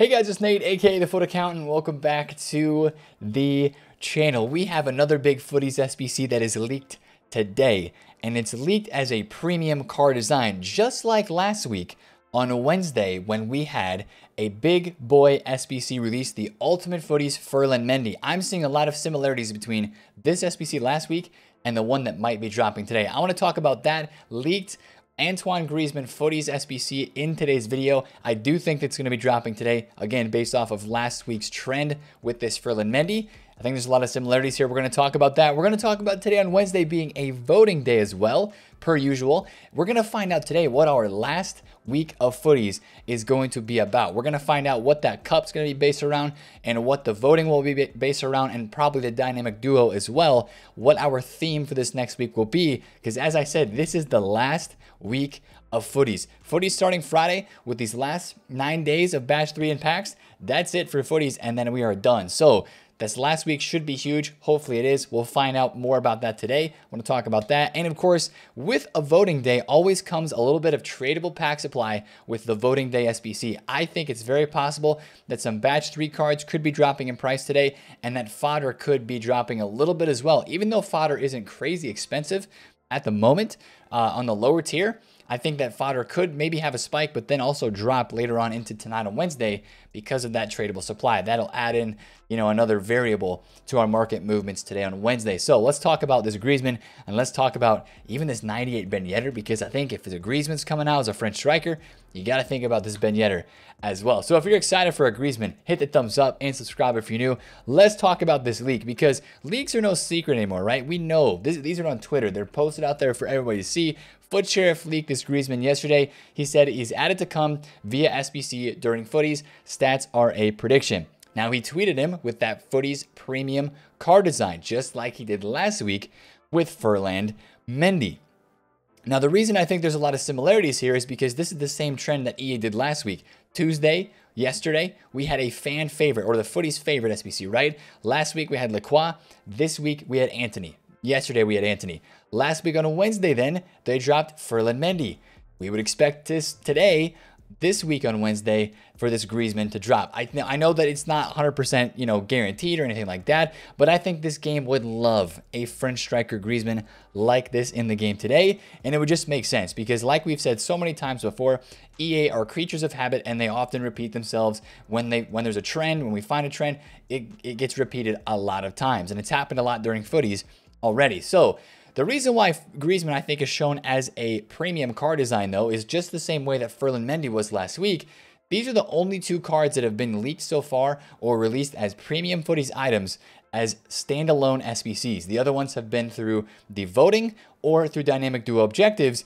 Hey guys, it's Nate, aka the FUT Accountant. Welcome back to the channel. We have another big Futties SBC that is leaked today, and it's leaked as a premium car design, just like last week on a Wednesday when we had a big boy SBC release, the Ultimate Futties Ferland Mendy. I'm seeing a lot of similarities between this SBC last week and the one that might be dropping today. I want to talk about that leaked Antoine Griezmann Futties SBC in today's video. I do think it's going to be dropping today, again, based off of last week's trend with this Ferland Mendy. I think there's a lot of similarities here. We're going to talk about that. We're going to talk about today on Wednesday being a voting day as well, per usual. We're going to find out today what our last week of futties is going to be about. We're going to find out what that cup's going to be based around and what the voting will be based around and probably the dynamic duo as well, what our theme for this next week will be. Because as I said, this is the last week of futties. Futties starting Friday with these last nine days of batch three and packs. That's it for futties, and then we are done. So this last week should be huge. Hopefully it is. We'll find out more about that today. I want to talk about that. And of course, with a voting day always comes a little bit of tradable pack supply with the voting day SBC. I think it's very possible that some batch three cards could be dropping in price today and that fodder could be dropping a little bit as well. Even though fodder isn't crazy expensive at the moment uh, on the lower tier, I think that fodder could maybe have a spike, but then also drop later on into tonight on Wednesday because of that tradable supply. That'll add in, you know, another variable to our market movements today on Wednesday. So let's talk about this Griezmann and let's talk about even this 98 Ben Yedder because I think if the Griezmann's coming out as a French striker, you got to think about this Ben Yedder as well. So if you're excited for a Griezmann, hit the thumbs up and subscribe if you're new. Let's talk about this leak because leaks are no secret anymore, right? We know this, these are on Twitter. They're posted out there for everybody to see. FUT Sheriff leaked this Griezmann yesterday. He said he's added to come via SBC during futties. Stats are a prediction. Now he tweeted him with that futties premium car design, just like he did last week with Ferland Mendy. Now, the reason I think there's a lot of similarities here is because this is the same trend that EA did last week. Tuesday, yesterday, we had a fan favorite, or the futties favorite SBC, right? Last week we had Lacroix. This week we had Antony. Yesterday we had Antony. Last week on a Wednesday, then they dropped Ferland Mendy. We would expect this today, this week on Wednesday, for this Griezmann to drop. I, I know that it's not 100% you know guaranteed or anything like that, but I think this game would love a French striker Griezmann like this in the game today, and it would just make sense because like we've said so many times before, EA are creatures of habit and they often repeat themselves when they when there's a trend, when we find a trend, it, it gets repeated a lot of times, and it's happened a lot during futties already. So the reason why Griezmann, I think, is shown as a premium card design, though, is just the same way that Ferland Mendy was last week. These are the only two cards that have been leaked so far or released as premium futties items as standalone SBCs. The other ones have been through the voting or through dynamic duo objectives.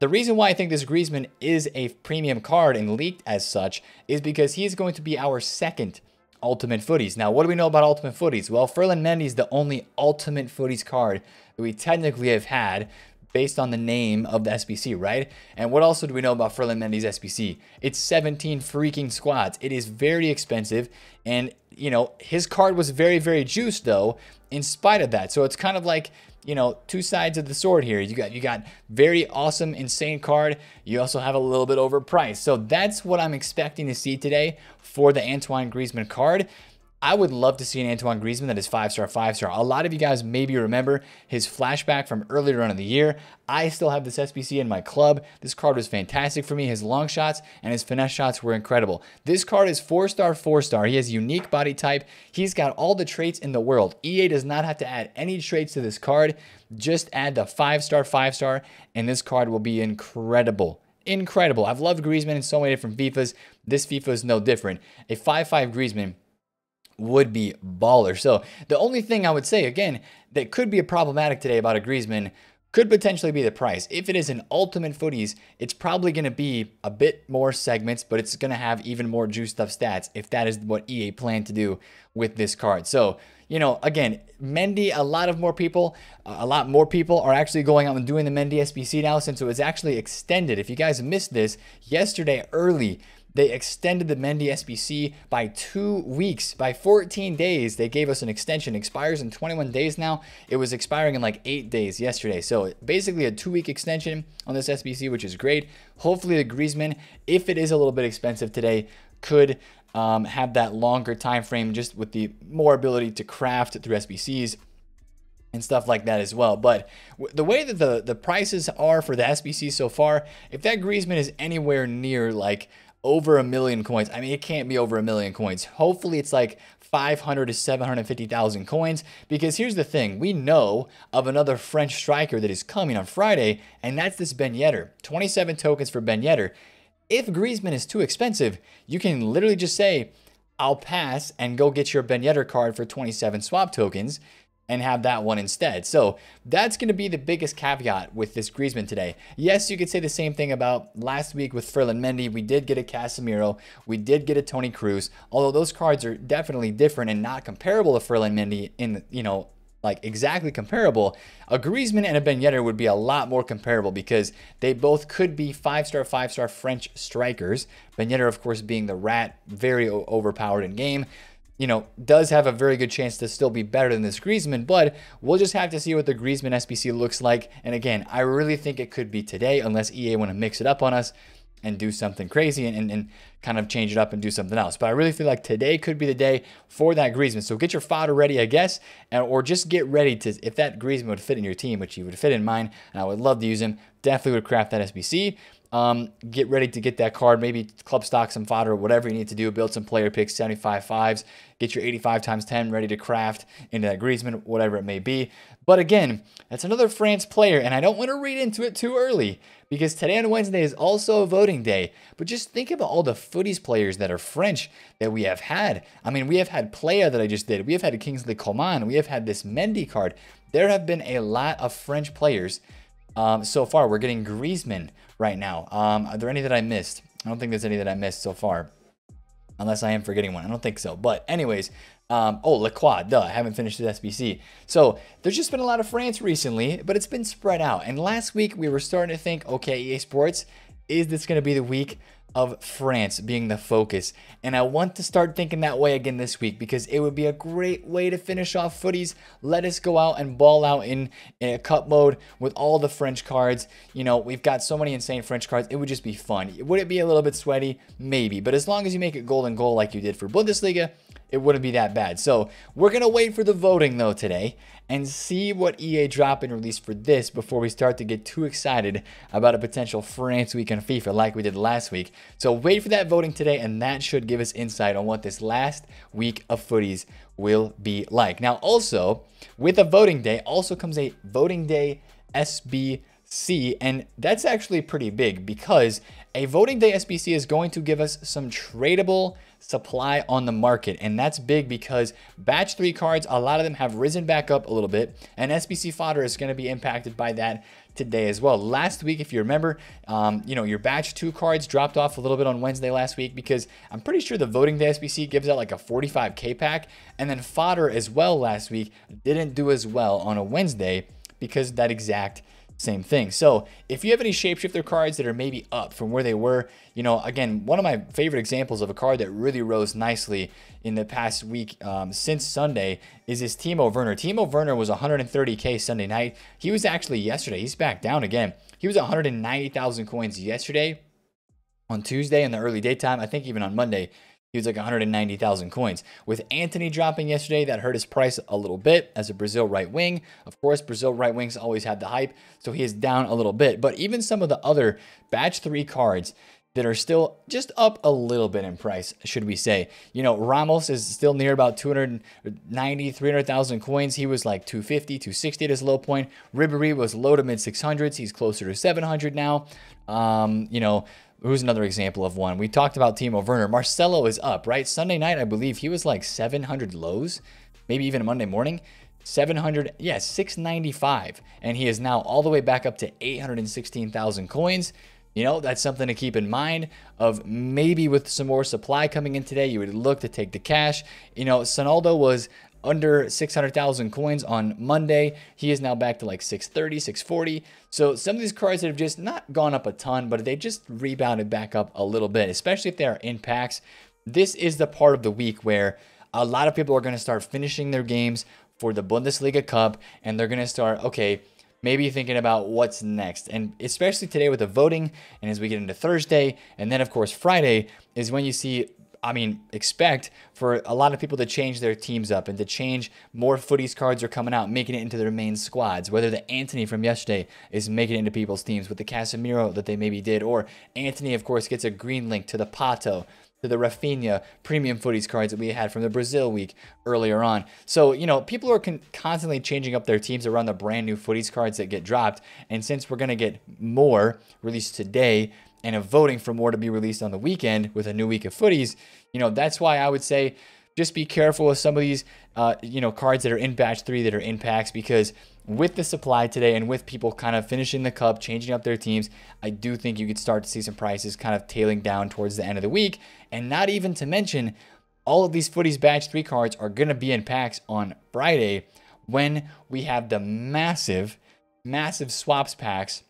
The reason why I think this Griezmann is a premium card and leaked as such is because he's going to be our second Ultimate Futties. Now, what do we know about Ultimate Futties? Well, Ferland Mendy is the only Ultimate Futties card that we technically have had based on the name of the SBC, right? And what also do we know about Ferland Mendy's SBC? It's 17 freaking squads. It is very expensive. And, you know, his card was very, very juiced, though, in spite of that. So it's kind of like you know, two sides of the sword here. You got you got very awesome, insane card. You also have a little bit overpriced. So that's what I'm expecting to see today for the Antoine Griezmann card. I would love to see an Antoine Griezmann that is five star, five star. A lot of you guys maybe remember his flashback from earlier on in the year. I still have this SBC in my club. This card was fantastic for me. His long shots and his finesse shots were incredible. This card is four star, four star. He has unique body type. He's got all the traits in the world. EA does not have to add any traits to this card. Just add the five star, five star, and this card will be incredible incredible. I've loved Griezmann in so many different FIFAs. This FIFA is no different. A 5-5 Griezmann would be baller. So the only thing I would say again that could be a problematic today about a Griezmann could potentially be the price. If it is an ultimate futties, it's probably going to be a bit more segments, but it's going to have even more juiced up stats if that is what EA planned to do with this card. So, you know, again, Mendy, a lot of more people, uh, a lot more people are actually going out and doing the Mendy SBC now since it was actually extended. If you guys missed this, yesterday early, they extended the Mendy SBC by two weeks, by 14 days. They gave us an extension. Expires in 21 days now. It was expiring in like eight days yesterday. So basically a two week extension on this SBC, which is great. Hopefully the Griezmann, if it is a little bit expensive today, could um, have that longer time frame just with the more ability to craft through SBCs and stuff like that as well. But the way that the, the prices are for the SBC so far, if that Griezmann is anywhere near like over a million coins, I mean, it can't be over a million coins. Hopefully it's like 500 to 750,000 coins because here's the thing. We know of another French striker that is coming on Friday, and that's this Ben Yedder. 27 tokens for Ben Yedder. If Griezmann is too expensive, you can literally just say, I'll pass and go get your Ben Yedder card for 27 swap tokens and have that one instead. So that's going to be the biggest caveat with this Griezmann today. Yes, you could say the same thing about last week with Ferland Mendy. We did get a Casemiro. We did get a Toni Kroos. Although those cards are definitely different and not comparable to Ferland Mendy in, you know, like exactly comparable, a Griezmann and a Ben Yedder would be a lot more comparable because they both could be five-star, five-star French strikers. Ben Yedder, of course, being the rat, very overpowered in game you know, does have a very good chance to still be better than this Griezmann, but we'll just have to see what the Griezmann SBC looks like. And again, I really think it could be today unless EA want to mix it up on us and do something crazy and, and, and, kind of change it up and do something else. But I really feel like today could be the day for that Griezmann. So get your fodder ready, I guess, and, or just get ready to, if that Griezmann would fit in your team, which he would fit in mine, and I would love to use him, definitely would craft that SBC. Um, get ready to get that card, maybe club stock some fodder, or whatever you need to do, build some player picks, 75 fives, get your 85 times 10 ready to craft into that Griezmann, whatever it may be. But again, that's another France player, and I don't want to read into it too early because today on Wednesday is also a voting day. But just think about all the futties players that are French that we have had. I mean, we have had Pléa that I just did. We have had Kingsley Coman. We have had this Mendy card. There have been a lot of French players um, so far. We're getting Griezmann right now. Um, are there any that I missed? I don't think there's any that I missed so far. Unless I am forgetting one. I don't think so. But anyways, um, oh, Lacroix, duh, I haven't finished the SBC. So there's just been a lot of France recently, but it's been spread out. And last week we were starting to think, okay, EA Sports, is this going to be the week of France being the focus. And I want to start thinking that way again this week because it would be a great way to finish off futties. Let us go out and ball out in, in a cup mode with all the French cards. You know, we've got so many insane French cards. It would just be fun. Would it be a little bit sweaty? Maybe. But as long as you make it golden goal like you did for Bundesliga, it wouldn't be that bad. So we're going to wait for the voting though today and see what EA drop and release for this before we start to get too excited about a potential France week in FIFA like we did last week. So wait for that voting today and that should give us insight on what this last week of futties will be like. Now also with a voting day also comes a voting day SBC and that's actually pretty big because a voting day SBC is going to give us some tradable supply on the market. And that's big because batch three cards, a lot of them have risen back up a little bit. And SBC fodder is going to be impacted by that today as well. Last week, if you remember, um, you know, your batch two cards dropped off a little bit on Wednesday last week because I'm pretty sure the voting day SBC gives out like a 45K pack. And then fodder as well last week didn't do as well on a Wednesday because that exact same thing. So if you have any shapeshifter cards that are maybe up from where they were, you know, again, one of my favorite examples of a card that really rose nicely in the past week um, since Sunday is this Timo Werner. Timo Werner was 130k Sunday night. He was actually yesterday. He's back down again. He was 190,000 coins yesterday on Tuesday in the early daytime. I think even on Monday he was like 190,000 coins. With Antony dropping yesterday, that hurt his price a little bit as a Brazil right wing. Of course, Brazil right wings always had the hype, so he is down a little bit. But even some of the other batch three cards that are still just up a little bit in price, should we say. You know, Ramos is still near about 290, 300,000 coins. He was like 250, 260 at his low point. Ribery was low to mid 600s. He's closer to 700 now. Um, you know, Who's another example of one? We talked about Timo Werner. Marcelo is up, right? Sunday night, I believe he was like 700 lows, maybe even Monday morning. 700, yeah, 695. And he is now all the way back up to 816,000 coins. You know, that's something to keep in mind of maybe with some more supply coming in today, you would look to take the cash. You know, Sonaldo was under 600,000 coins on Monday. He is now back to like 630, 640. So some of these cards that have just not gone up a ton, but they just rebounded back up a little bit, especially if they are in packs. This is the part of the week where a lot of people are going to start finishing their games for the Bundesliga Cup and they're going to start, okay, maybe thinking about what's next. And especially today with the voting and as we get into Thursday and then of course Friday is when you see I mean, expect for a lot of people to change their teams up and to change more futties cards are coming out, making it into their main squads. Whether the Antony from yesterday is making it into people's teams with the Casemiro that they maybe did, or Antony, of course, gets a green link to the Pato to the Rafinha premium futties cards that we had from the Brazil week earlier on. So, you know, people are con- constantly changing up their teams around the brand new futties cards that get dropped. And since we're going to get more released today, and of voting for more to be released on the weekend with a new week of futties, you know, that's why I would say just be careful with some of these, uh, you know, cards that are in batch three that are in packs because with the supply today and with people kind of finishing the cup, changing up their teams, I do think you could start to see some prices kind of tailing down towards the end of the week. And not even to mention, all of these futties batch three cards are going to be in packs on Friday when we have the massive, massive swaps packs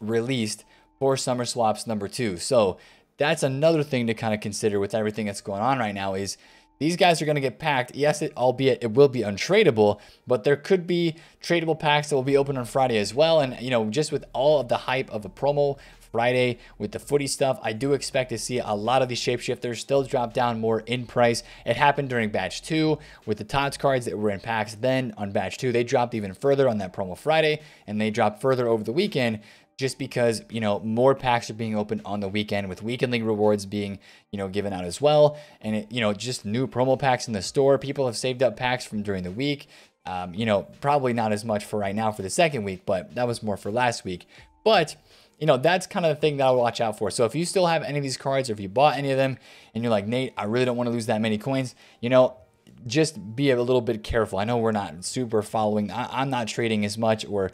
released for Summer Swaps number two. So that's another thing to kind of consider with everything that's going on right now is these guys are going to get packed. Yes, it, albeit it will be untradeable, but there could be tradable packs that will be open on Friday as well. And, you know, just with all of the hype of a promo Friday with the footy stuff, I do expect to see a lot of these shapeshifters still drop down more in price. It happened during batch two with the TOTS cards that were in packs. Then on batch two, they dropped even further on that promo Friday and they dropped further over the weekend just because you know more packs are being opened on the weekend with weekend league rewards being you know given out as well and it, you know just new promo packs in the store people have saved up packs from during the week um, you know probably not as much for right now for the second week but that was more for last week but you know that's kind of the thing that i'll watch out for so if you still have any of these cards or if you bought any of them and you're like nate i really don't want to lose that many coins you know just be a little bit careful. I know we're not super following. I, am not trading as much or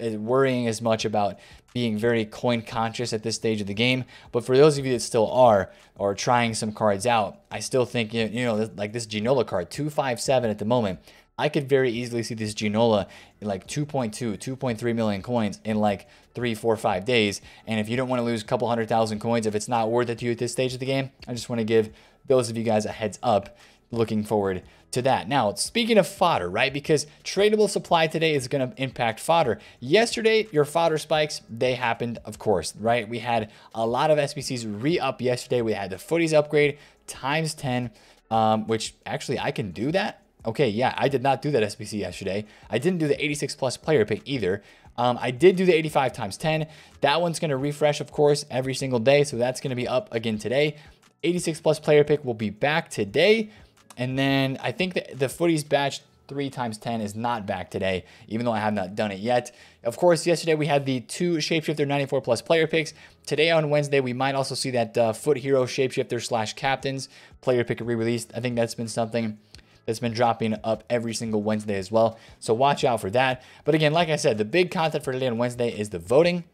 worrying as much about being very coin conscious at this stage of the game. But for those of you that still are or trying some cards out, I still think you know like this Ginola card, two five seven at the moment. I could very easily see this Ginola in like 2.2, 2.3 million coins in like three, four, five days. And if you don't want to lose a couple hundred thousand coins, if it's not worth it to you at this stage of the game, I just want to give those of you guys a heads up looking forward to that. Now, speaking of fodder, right? Because tradable supply today is going to impact fodder. Yesterday, your fodder spikes, they happened, of course, right? We had a lot of SBCs re-up yesterday. We had the futties upgrade times 10, um, which actually I can do that. Okay, yeah, I did not do that SBC yesterday. I didn't do the 86 plus player pick either. Um, I did do the 85 times 10. That one's going to refresh, of course, every single day. So that's going to be up again today. 86 plus player pick will be back today. And then I think that the futties batch 3 times 10 is not back today, even though I have not done it yet. Of course, yesterday we had the two Shapeshifter 94 plus player picks. Today on Wednesday, we might also see that uh, FUT Hero Shapeshifter slash Captains player pick re-released. I think that's been something that's been dropping up every single Wednesday as well. So watch out for that. But again, like I said, the big content for today on Wednesday is the voting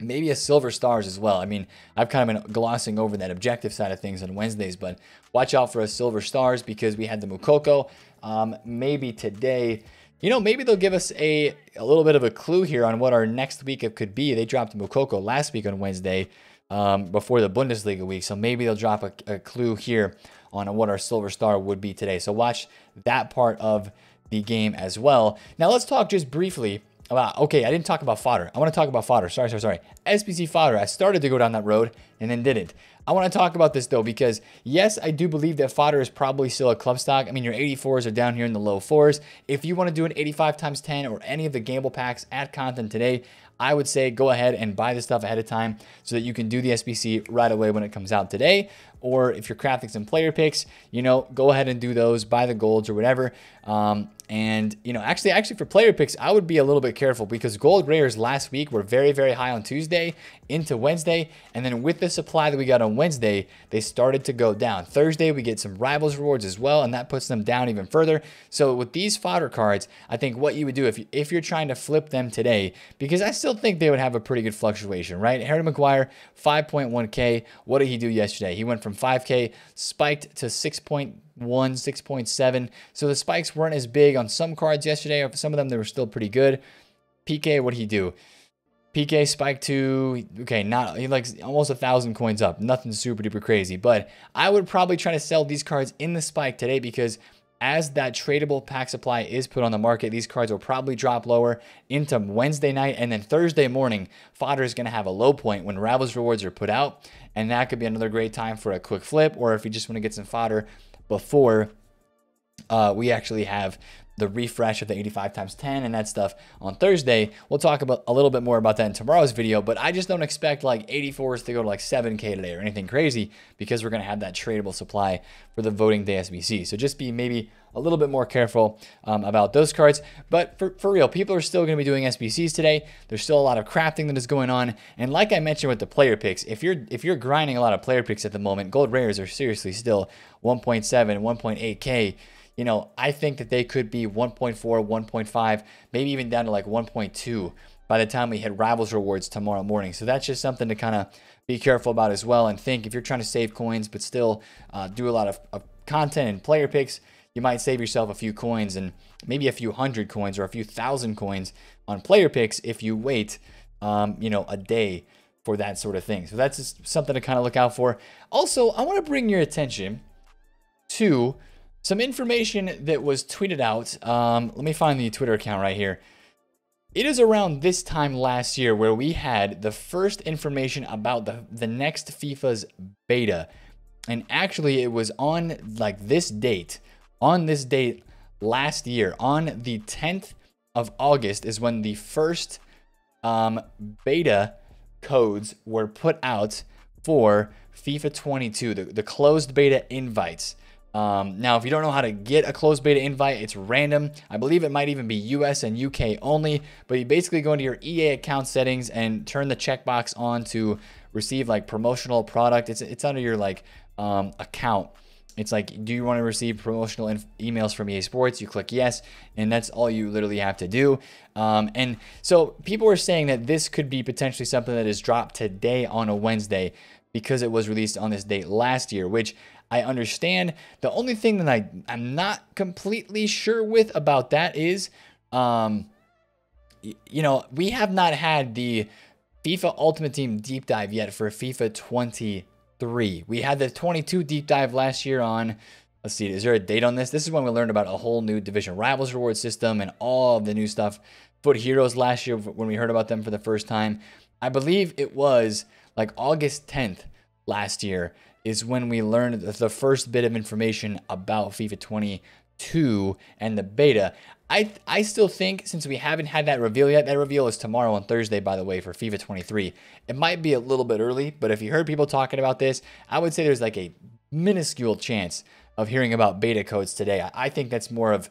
maybe a silver stars as well. I mean, I've kind of been glossing over that objective side of things on Wednesdays, but watch out for a silver stars because we had the Moukoko. Um, maybe today, you know, maybe they'll give us a, a little bit of a clue here on what our next week could be. They dropped Moukoko last week on Wednesday um, before the Bundesliga week, so maybe they'll drop a, a clue here on what our silver star would be today. So watch that part of the game as well. Now let's talk just briefly about, okay, I didn't talk about fodder. I want to talk about fodder. Sorry, sorry, sorry. SBC fodder. I started to go down that road and then didn't. I want to talk about this though, because yes, I do believe that fodder is probably still a club stock. I mean, your 84s are down here in the low fours. If you want to do an 85 times 10 or any of the gamble packs at content today, I would say go ahead and buy the stuff ahead of time so that you can do the SBC right away when it comes out today. Or if you're crafting some player picks, you know, go ahead and do those, buy the golds or whatever. Um, and, you know, actually, actually for player picks, I would be a little bit careful because gold rares last week were very, very high on Tuesday into Wednesday. And then with the supply that we got on Wednesday, they started to go down. Thursday, we get some rivals rewards as well, and that puts them down even further. So with these fodder cards, I think what you would do if, you, if you're trying to flip them today, because I still think they would have a pretty good fluctuation, right? Harry Maguire, 5.1K. What did he do yesterday? He went from 5K, spiked to 6.1, 6.7. So the spikes weren't as big on some cards yesterday. Or some of them, they were still pretty good. Piqué, what did he do? Piqué spiked to okay, not he like almost a thousand coins up. Nothing super duper crazy, but I would probably try to sell these cards in the spike today because as that tradable pack supply is put on the market, these cards will probably drop lower into Wednesday night. And then Thursday morning, fodder is going to have a low point when Rivals rewards are put out. And that could be another great time for a quick flip, or if you just want to get some fodder before uh, we actually have the refresh of the 85 times 10 and that stuff on Thursday. We'll talk about a little bit more about that in tomorrow's video, but I just don't expect like 84s to go to like 7K today or anything crazy because we're going to have that tradable supply for the voting day SBC. So just be maybe a little bit more careful um, about those cards. But for, for real, people are still going to be doing SBCs today. There's still a lot of crafting that is going on. And like I mentioned with the player picks, if you're if you're grinding a lot of player picks at the moment, gold rares are seriously still 1.7, 1.8K you know, I think that they could be 1.4, 1.5, maybe even down to like 1.2 by the time we hit Rivals Rewards tomorrow morning. So that's just something to kind of be careful about as well and think if you're trying to save coins but still uh, do a lot of, of content and player picks, you might save yourself a few coins and maybe a few hundred coins or a few thousand coins on player picks if you wait, um, you know, a day for that sort of thing. So that's just something to kind of look out for. Also, I want to bring your attention to some information that was tweeted out. Um, let me find the Twitter account right here. It is around this time last year where we had the first information about the, the next FIFA's beta. And actually, it was on like this date, on this date last year, on the 10th of August, is when the first um, beta codes were put out for FIFA 22, the, the closed beta invites. Um, now, if you don't know how to get a closed beta invite, it's random. I believe it might even be US and UK only, but you basically go into your EA account settings and turn the checkbox on to receive like promotional product. It's, it's under your like um, account. It's like, do you want to receive promotional emails from EA Sports? You click yes, and that's all you literally have to do. Um, and so people were saying that this could be potentially something that is dropped today on a Wednesday because it was released on this date last year, which I understand. The only thing that I, I'm not completely sure with about that is, um, you know, we have not had the FIFA Ultimate Team deep dive yet for FIFA 23. We had the 22 deep dive last year on, let's see, is there a date on this? This is when we learned about a whole new Division Rivals reward system and all of the new stuff. FUT Heroes last year when we heard about them for the first time. I believe it was like August 10th last year is when we learned the first bit of information about FIFA 22 and the beta. I I still think since we haven't had that reveal yet, that reveal is tomorrow on Thursday, by the way, for FIFA 23. It might be a little bit early, but if you heard people talking about this, I would say there's like a minuscule chance of hearing about beta codes today. I, I think that's more of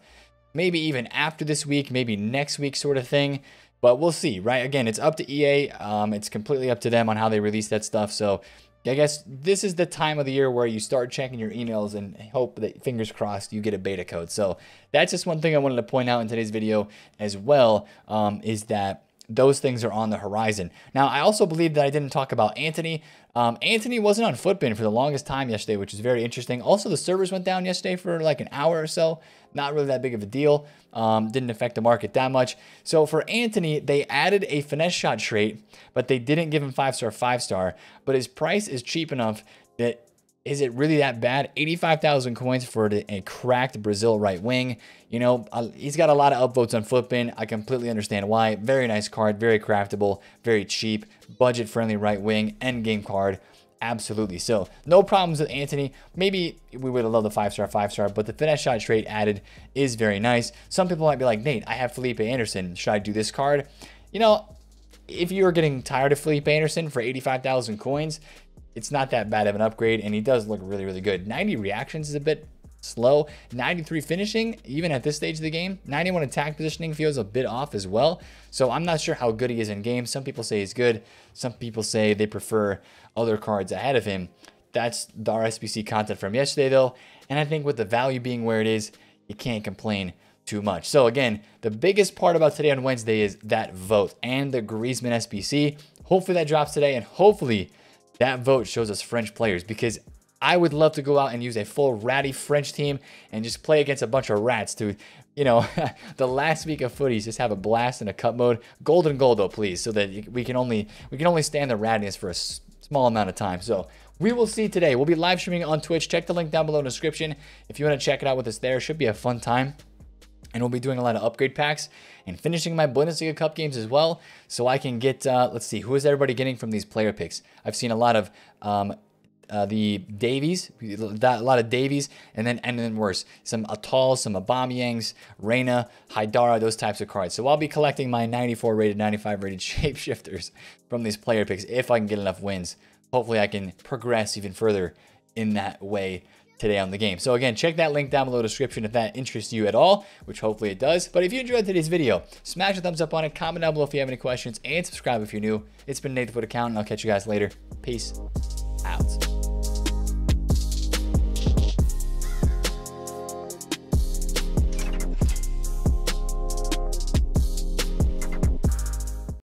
maybe even after this week, maybe next week sort of thing. But we'll see, right? Again, it's up to EA. Um, it's completely up to them on how they release that stuff. So I guess this is the time of the year where you start checking your emails and hope that, fingers crossed, you get a beta code. So that's just one thing I wanted to point out in today's video as well, um, is that those things are on the horizon. Now, I also believe that I didn't talk about Antony. Um, Antony wasn't on Futbin for the longest time yesterday, which is very interesting. Also, the servers went down yesterday for like an hour or so. Not really that big of a deal. Um, didn't affect the market that much. So for Antony, they added a finesse shot trait, but they didn't give him five star, five star. But his price is cheap enough that is it really that bad? 85,000 coins for a cracked Brazil right wing. You know, uh, he's got a lot of upvotes on Futbin. I completely understand why. Very nice card, very craftable, very cheap, budget friendly right wing, end game card. Absolutely. So no problems with Antony. Maybe we would have loved the five star, five star, but the finesse shot trait added is very nice. Some people might be like, Nate, I have Felipe Anderson. Should I do this card? You know, if you're getting tired of Felipe Anderson for 85,000 coins, it's not that bad of an upgrade, and he does look really, really good. 90 reactions is a bit slow. 93 finishing, even at this stage of the game. 91 attack positioning feels a bit off as well. So I'm not sure how good he is in game. Some people say he's good. Some people say they prefer other cards ahead of him. That's the RSBC content from yesterday, though. And I think with the value being where it is, you can't complain too much. So again, the biggest part about today on Wednesday is that vote and the Griezmann SBC. Hopefully that drops today, and hopefully that vote shows us French players because I would love to go out and use a full ratty French team and just play against a bunch of rats to, you know, the last week of futties, just have a blast in a cup mode. Golden goal though, please, so that we can only we can only stand the rattiness for a small amount of time. So we will see today. We'll be live streaming on Twitch. Check the link down below in the description if you want to check it out with us there. Should be a fun time. And we'll be doing a lot of upgrade packs and finishing my Bundesliga Cup games as well. So I can get, uh, let's see, who is everybody getting from these player picks? I've seen a lot of um, uh, the Davies, a lot of Davies, and then and then worse, some Atal, some Aubameyangs, Reyna, Haidara, those types of cards. So I'll be collecting my 94 rated, 95 rated shapeshifters from these player picks if I can get enough wins. Hopefully I can progress even further in that way today on the game. So again, check that link down below description if that interests you at all, which hopefully it does. But if you enjoyed today's video, smash a thumbs up on it, comment down below if you have any questions, and subscribe if you're new. It's been Nate the FUT Accountant. I'll catch you guys later. Peace out.